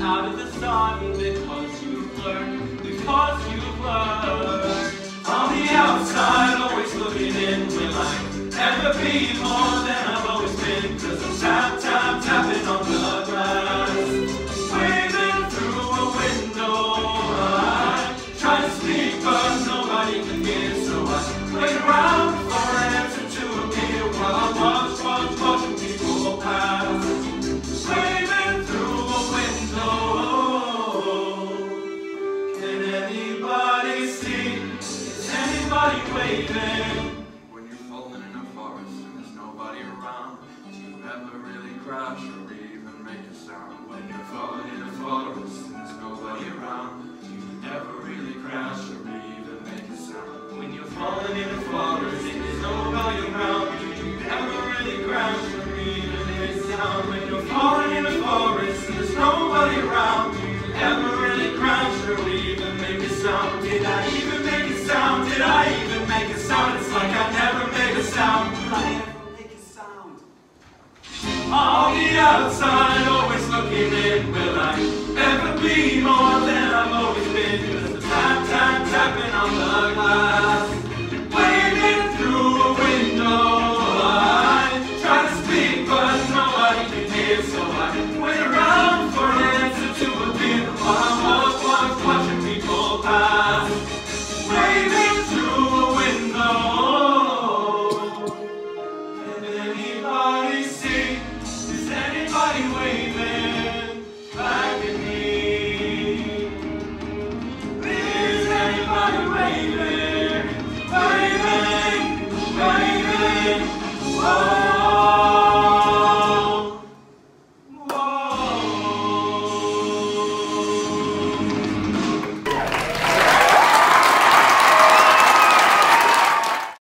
out of the sun because you've learned, because you've learned. On the outside, always looking in, will I ever be more? outside, always looking in. Will I ever be more than I've always been?